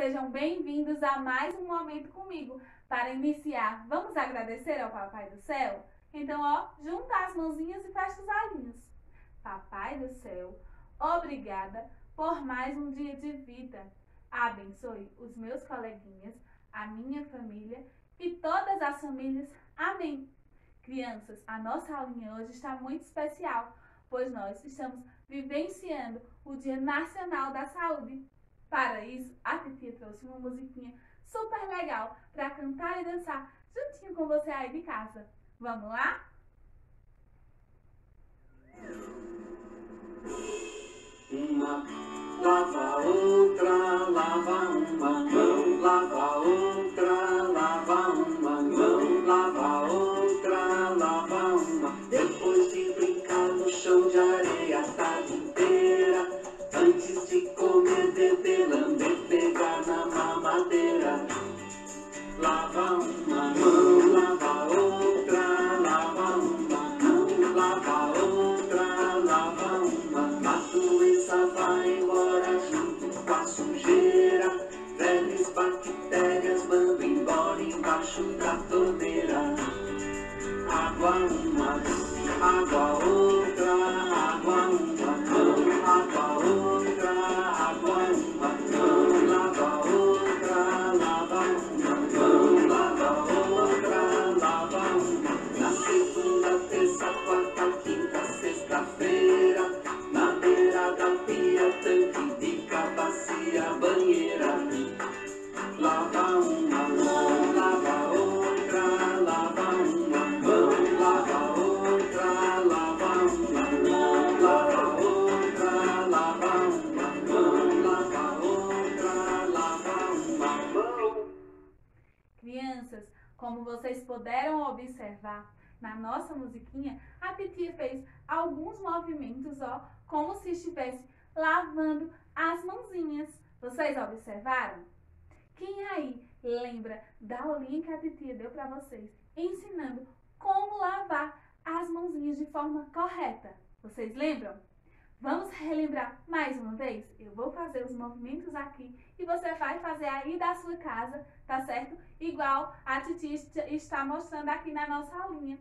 sejam bem-vindos a mais um momento comigo. Para iniciar, vamos agradecer ao Papai do Céu? Então, ó, junta as mãozinhas e fecha os olhinhos. Papai do Céu, obrigada por mais um dia de vida. Abençoe os meus coleguinhas, a minha família e todas as famílias. Amém. Crianças, a nossa aulinha hoje está muito especial, pois nós estamos vivenciando o Dia Nacional da Saúde. Para isso, a titia trouxe uma musiquinha super legal para cantar e dançar juntinho com você aí de casa. Vamos lá? Uma lava outra, lava uma mão, lava outra, Crianças, como vocês puderam observar na nossa musiquinha, a titia fez alguns movimentos, ó, como se estivesse lavando as mãozinhas. Vocês observaram? Quem aí lembra da aulinha que a titia deu para vocês, ensinando como lavar as mãozinhas de forma correta? Vocês lembram? Vamos relembrar mais uma vez? Eu vou fazer os movimentos aqui e você vai fazer aí da sua casa, tá certo? Igual a titia est- está mostrando aqui na nossa aulinha.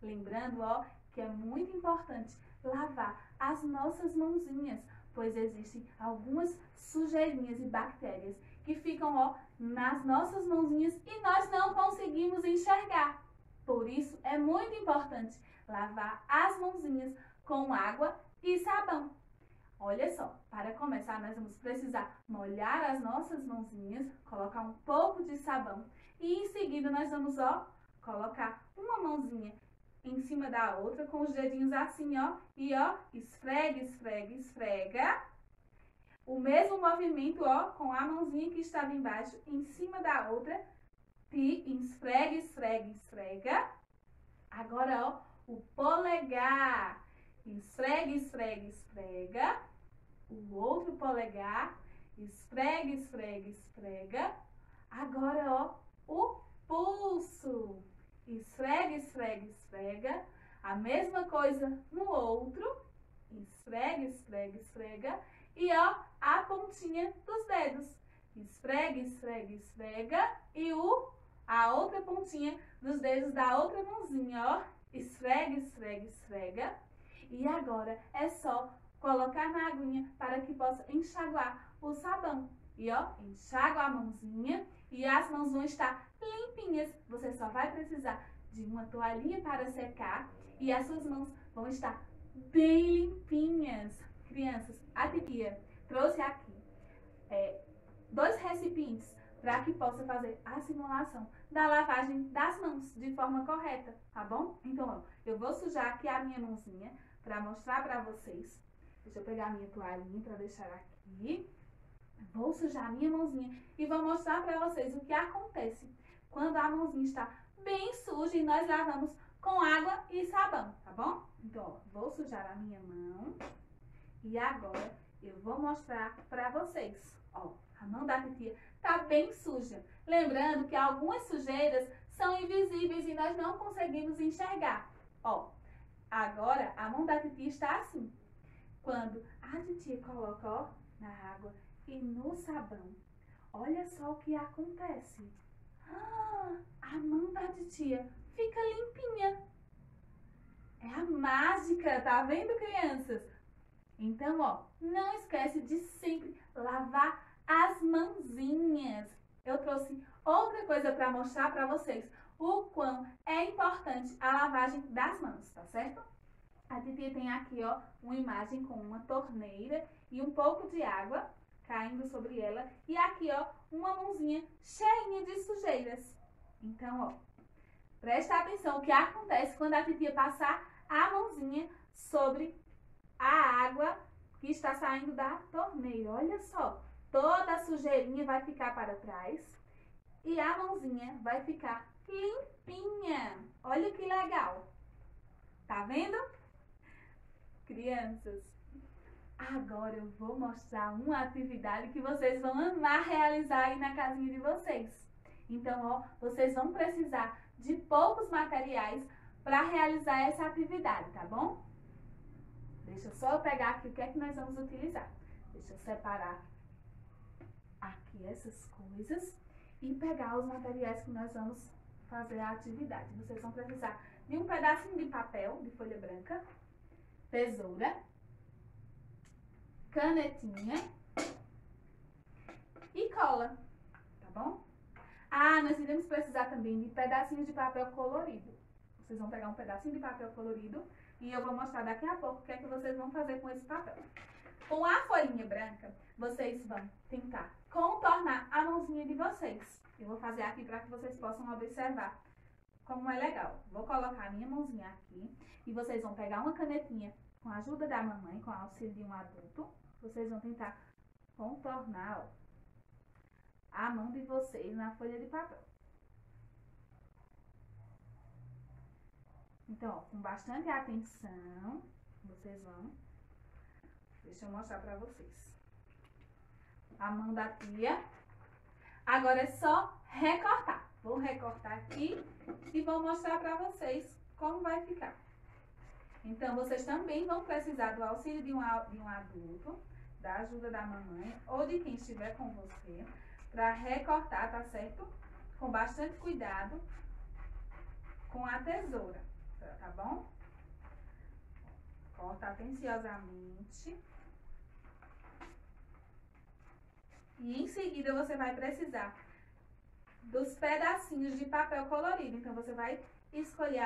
Lembrando, ó, que é muito importante lavar as nossas mãozinhas, pois existem algumas sujeirinhas e bactérias que ficam, ó, nas nossas mãozinhas e nós não conseguimos enxergar. Por isso é muito importante lavar as mãozinhas com água e sabão. Olha só, para começar nós vamos precisar molhar as nossas mãozinhas, colocar um pouco de sabão e em seguida nós vamos, ó, colocar uma mãozinha em cima da outra com os dedinhos assim, ó, e ó, esfrega, esfrega, esfrega. O mesmo movimento, ó, com a mãozinha que estava embaixo em cima da outra, e esfrega, esfrega, esfrega. Agora, ó, o polegar. Esfrega, esfrega, esfrega. O outro polegar. Esfrega, esfrega, esfrega. Agora, ó, o pulso. Esfrega, esfrega, esfrega. A mesma coisa no outro. Esfrega, esfrega, esfrega. E, ó, a pontinha dos dedos. Esfrega, esfrega, esfrega. E o, a outra pontinha dos dedos da outra mãozinha, ó. Esfrega, esfrega, esfrega. E agora é só colocar na aguinha para que possa enxaguar o sabão. E ó, enxágua a mãozinha e as mãos vão estar limpinhas. Você só vai precisar de uma toalhinha para secar e as suas mãos vão estar bem limpinhas. Crianças, a titia trouxe aqui é, dois recipientes para que possa fazer a simulação da lavagem das mãos de forma correta, tá bom? Então, ó, eu vou sujar aqui a minha mãozinha para mostrar para vocês. Deixa eu pegar minha toalhinha para deixar aqui. Vou sujar minha mãozinha e vou mostrar para vocês o que acontece quando a mãozinha está bem suja e nós lavamos com água e sabão, tá bom? Então, ó, vou sujar a minha mão e agora eu vou mostrar para vocês. Ó, a mão da titia tá bem suja. Lembrando que algumas sujeiras são invisíveis e nós não conseguimos enxergar. Ó, agora a mão da titia está assim. Quando a titia coloca, ó, na água e no sabão, olha só o que acontece. Ah, a mão da titia fica limpinha. É a mágica, tá vendo, crianças? Então, ó, não esquece de sempre lavar as mãozinhas. Eu trouxe outra coisa para mostrar para vocês o quão é importante a lavagem das mãos, tá certo? A titia tem aqui, ó, uma imagem com uma torneira e um pouco de água caindo sobre ela. E aqui, ó, uma mãozinha cheinha de sujeiras. Então, ó, presta atenção o que acontece quando a titia passar a mãozinha sobre a água que está saindo da torneira. Olha só, toda a sujeirinha vai ficar para trás e a mãozinha vai ficar limpinha. Olha que legal. Tá vendo? Crianças, agora eu vou mostrar uma atividade que vocês vão amar realizar aí na casinha de vocês. Então, ó, vocês vão precisar de poucos materiais para realizar essa atividade, tá bom? Deixa eu só pegar aqui o que é que nós vamos utilizar. Deixa eu separar aqui essas coisas e pegar os materiais que nós vamos fazer a atividade. Vocês vão precisar de um pedacinho de papel, de folha branca, tesoura, canetinha e cola, tá bom? Ah, nós iremos precisar também de pedacinhos de papel colorido. Vocês vão pegar um pedacinho de papel colorido e eu vou mostrar daqui a pouco o que é que vocês vão fazer com esse papel. Com a folhinha branca, vocês vão tentar contornar a mãozinha de vocês. Eu vou fazer aqui para que vocês possam observar como é legal. Vou colocar a minha mãozinha aqui e vocês vão pegar uma canetinha com a ajuda da mamãe, com o auxílio de um adulto. Vocês vão tentar contornar ó, a mão de vocês na folha de papel. Então, ó, com bastante atenção, vocês vão... Deixa eu mostrar pra vocês. A mão da tia. Agora é só recortar. Vou recortar aqui e vou mostrar para vocês como vai ficar. Então, vocês também vão precisar do auxílio de um, de um adulto, da ajuda da mamãe ou de quem estiver com você, para recortar, tá certo? Com bastante cuidado, com a tesoura, tá bom? Corta atenciosamente. E em seguida você vai precisar dos pedacinhos de papel colorido. Então, você vai escolher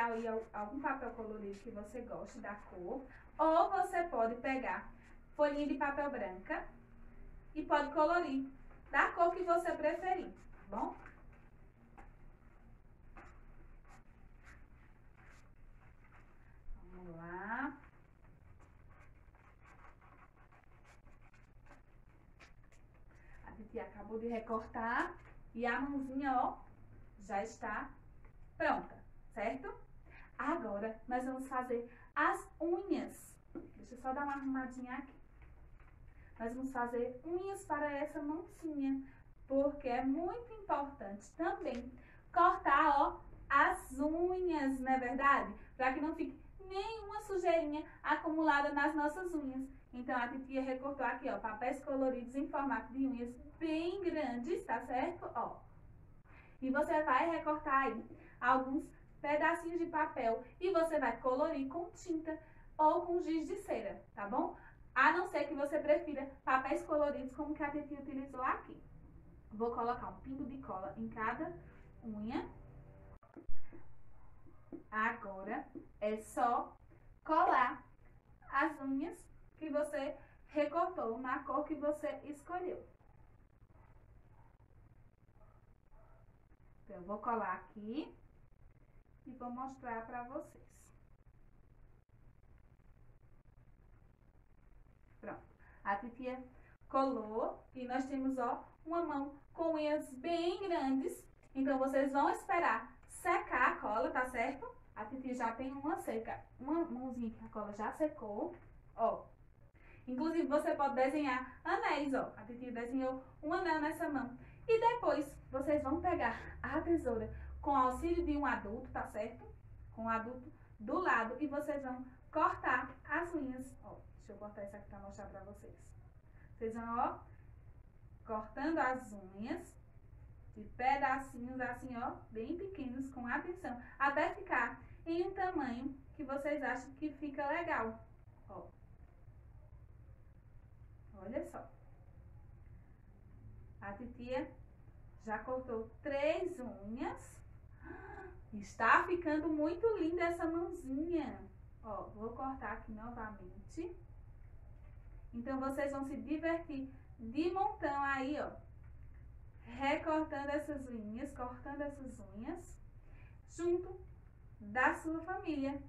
algum papel colorido que você goste da cor. Ou você pode pegar folhinha de papel branca e pode colorir da cor que você preferir, tá bom? Vamos lá. Gente acabou de recortar. E a mãozinha, ó, já está pronta, certo? Agora, nós vamos fazer as unhas. Deixa eu só dar uma arrumadinha aqui. Nós vamos fazer unhas para essa mãozinha, porque é muito importante também cortar, ó, as unhas, não é verdade? Para que não fique nenhuma sujeirinha acumulada nas nossas unhas. Então, a titia recortou aqui, ó, papéis coloridos em formato de unhas bem grandes, tá certo? Ó. E você vai recortar aí alguns pedacinhos de papel e você vai colorir com tinta ou com giz de cera, tá bom? A não ser que você prefira papéis coloridos como que a titia utilizou aqui. Vou colocar um pingo de cola em cada unha. Agora é só colar as unhas que você recortou na cor que você escolheu. Então, eu vou colar aqui e vou mostrar para vocês. Pronto. A titia colou e nós temos, ó, uma mão com unhas bem grandes. Então, vocês vão esperar secar a cola, tá certo? A titia já tem uma seca, uma mãozinha que a cola já secou, ó. Inclusive, você pode desenhar anéis, ó. A titia desenhou um anel nessa mão. E depois, vocês vão pegar a tesoura com auxílio de um adulto, tá certo? Com o adulto do lado. E vocês vão cortar as unhas. Ó, deixa eu cortar essa aqui pra mostrar pra vocês. Vocês vão, ó, cortando as unhas de pedacinhos assim, ó, bem pequenos, com atenção, até ficar em um tamanho que vocês acham que fica legal. Ó. Olha só. A titia já cortou três unhas. Está ficando muito linda essa mãozinha. Ó, vou cortar aqui novamente. Então, vocês vão se divertir de montão aí, ó. Recortando essas linhas, cortando essas unhas, junto da sua família.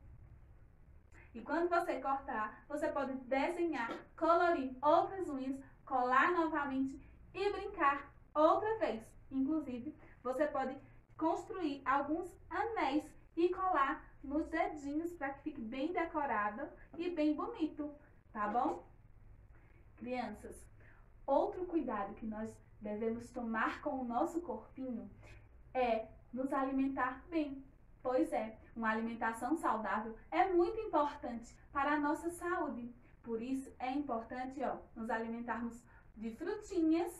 E quando você cortar, você pode desenhar, colorir outras unhas, colar novamente e brincar outra vez. Inclusive, você pode construir alguns anéis e colar nos dedinhos para que fique bem decorado e bem bonito, tá bom? Crianças, outro cuidado que nós devemos tomar com o nosso corpinho é nos alimentar bem. Pois é, uma alimentação saudável é muito importante para a nossa saúde. Por isso é importante, ó, nos alimentarmos de frutinhas,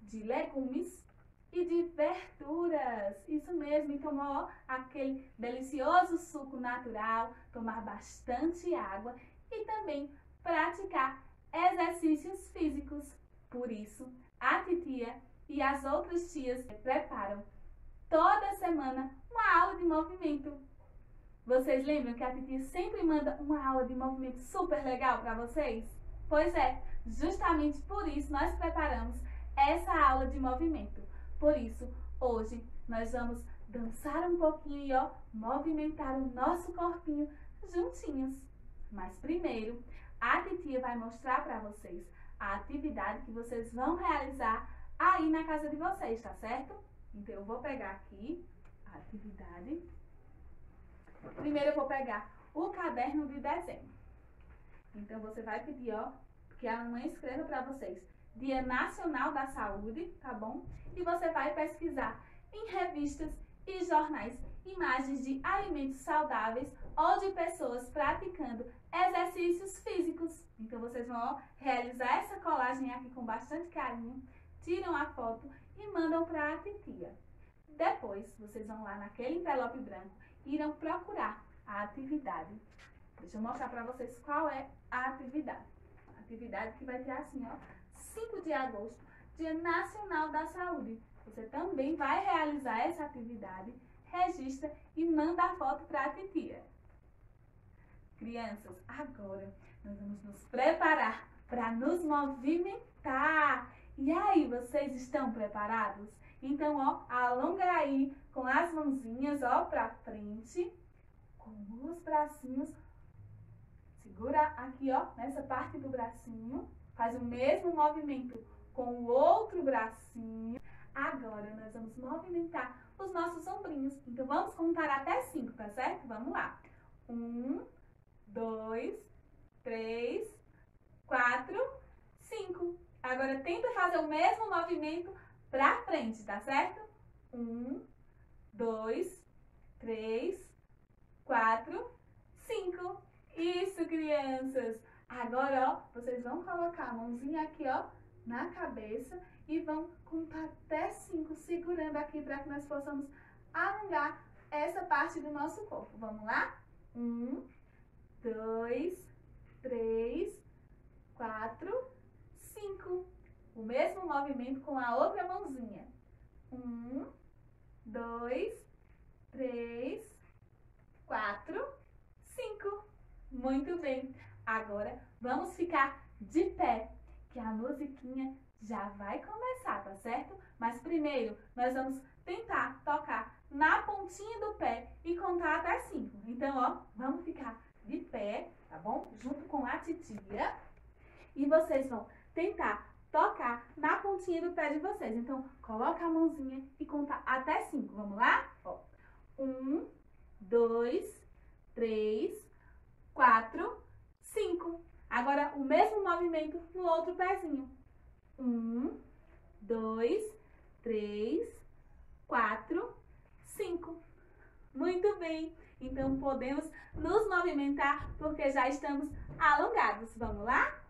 de legumes e de verduras. Isso mesmo, então, ó, aquele delicioso suco natural, tomar bastante água e também praticar exercícios físicos. Por isso, a titia e as outras tias preparam toda semana uma aula de movimento. Vocês lembram que a titia sempre manda uma aula de movimento super legal para vocês? Pois é, justamente por isso nós preparamos essa aula de movimento. Por isso, hoje nós vamos dançar um pouquinho e ó, movimentar o nosso corpinho juntinhos. Mas primeiro, a titia vai mostrar para vocês a atividade que vocês vão realizar aí na casa de vocês, tá certo? Então, eu vou pegar aqui atividade. Primeiro, eu vou pegar o caderno de desenho. Então, você vai pedir, ó, que a mamãe escreva para vocês Dia Nacional da Saúde, tá bom? E você vai pesquisar em revistas e jornais imagens de alimentos saudáveis ou de pessoas praticando exercícios físicos. Então vocês vão realizar essa colagem aqui com bastante carinho, tiram a foto e mandam para a titia. Depois, vocês vão lá naquele envelope branco e irão procurar a atividade. Deixa eu mostrar para vocês qual é a atividade. A atividade que vai ter assim, ó, 5 de agosto, Dia Nacional da Saúde. Você também vai realizar essa atividade, registra e manda a foto para a titia. Crianças, agora nós vamos nos preparar para nos movimentar. E aí, vocês estão preparados? Então, ó, alonga aí com as mãozinhas, ó, para frente, com os bracinhos. Segura aqui, ó, nessa parte do bracinho. Faz o mesmo movimento com o outro bracinho. Agora, nós vamos movimentar os nossos ombrinhos. Então, vamos contar até cinco, tá certo? Vamos lá. Um, dois, três, quatro, cinco. Agora, tenta fazer o mesmo movimento pra frente, tá certo? Um, dois, três, quatro, cinco. Isso, crianças! Agora, ó, vocês vão colocar a mãozinha aqui, ó, na cabeça e vão contar até cinco, segurando aqui para que nós possamos alongar essa parte do nosso corpo. Vamos lá? Um, dois, três, quatro, cinco. O mesmo movimento com a outra mãozinha. Um, dois, três, quatro, cinco. Muito bem. Agora vamos ficar de pé, que a musiquinha já vai começar, tá certo? Mas primeiro nós vamos tentar tocar na pontinha do pé e contar até cinco. Então, ó, vamos ficar de pé, tá bom? Junto com a titia. E vocês vão tentar tocar na pontinha do pé de vocês. Então, coloca a mãozinha e conta até cinco. Vamos lá? Ó. Um, dois, três, quatro, cinco. Agora, o mesmo movimento no outro pezinho. Um, dois, três, quatro, cinco. Muito bem. Então, podemos nos movimentar porque já estamos alongados. Vamos lá?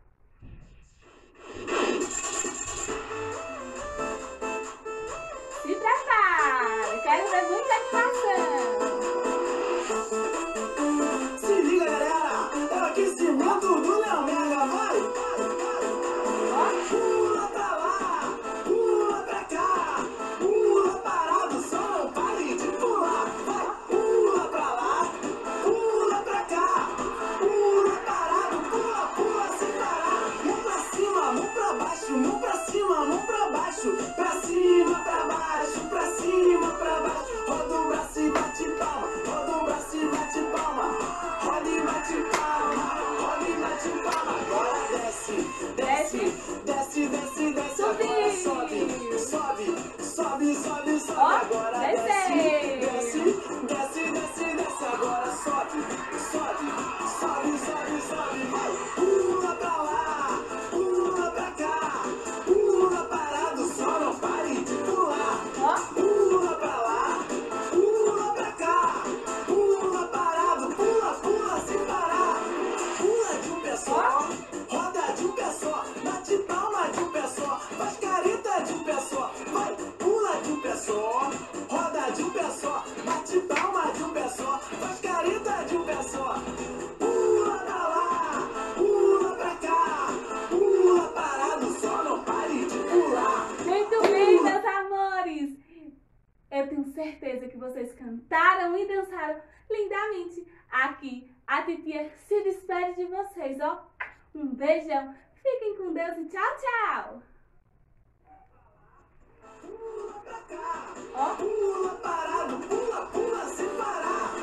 Se prepare, quero ver muita animação. Se liga, galera, eu aqui se mato do Leomero. eu tenho certeza que vocês cantaram e dançaram lindamente aqui. A titia se despede de vocês, ó. Um beijão, fiquem com Deus e tchau, tchau! Pula pra cá, pula parado, pula, pula sem parar.